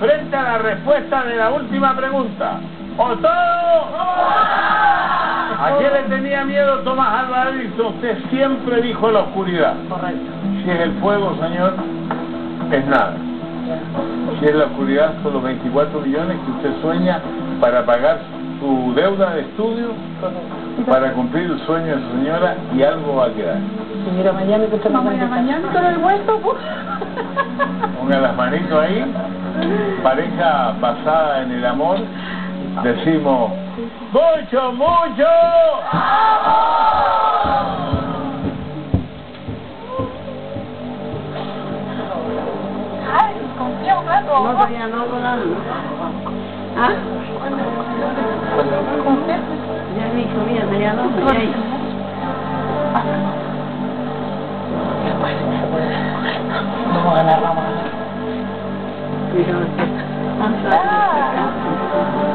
frente a la respuesta de la última pregunta. ¡O ¿A qué le tenía miedo Tomás Alvarez? Usted siempre dijo la oscuridad. Correcto. Si es el fuego, señor, es nada. Si es la oscuridad, son los 24 millones que usted sueña para pagar su deuda de estudio, para cumplir el sueño de su señora y algo va a quedar. Señora, mañana que usted mañana con el hueso, Ponga las manitos ahí, pareja basada en el amor, decimos, ¡mucho, mucho! Ay, confía un rato. No, todavía no, no, no. ¿Ah? Confía. Ya dijo, mira, ya no, ya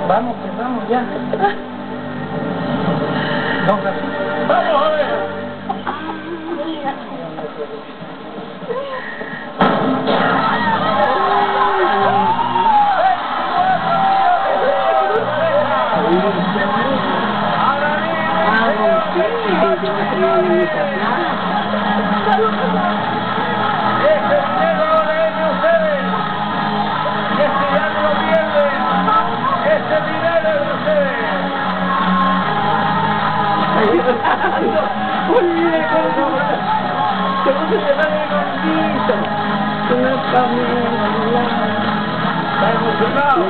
Vamos, pues vamos, ya. Vamos a ¡Vamos a ver! ¡Ese cómo cómo se llama el gordito. Una camioneta. ¡Está emocionado!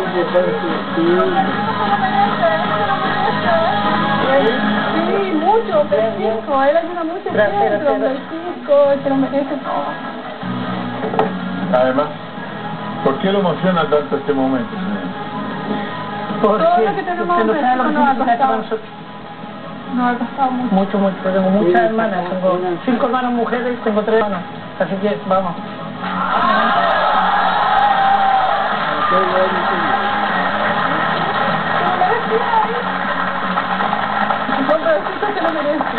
Sí, mucho, pero cinco. Él ayuda mucho Gracias, siempre, gracias. hombre, cinco, se lo merece todo. Además, ¿por qué lo emociona tanto este momento, señor? Porque Todo lo que tenemos usted no sabe lo que nos ha significa esto para costado. No, ha costado mucho. Mucho, mucho. Yo Tengo muchas hermanas. Tengo cinco hermanas mujeres y tengo tres hermanas. Así que vamos. Lo merece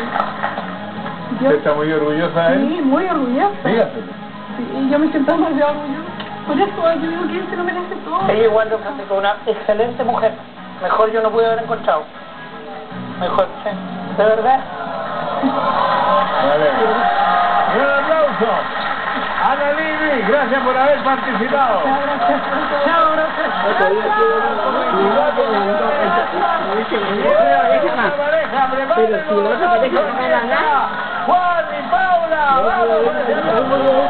lo ¿Usted está muy orgullosa él? sí, muy orgullosa. Dígaselo. Sí, yo me siento demasiado orgullosa. Por eso yo digo que él se lo merece todo. Ella igual de frente con una excelente mujer. Mejor yo no pude haber encontrado. Mejor, sí. De verdad. Vale. Un aplauso. Ana Lili, gracias por haber participado. Chao. Juan y Paula, vamos.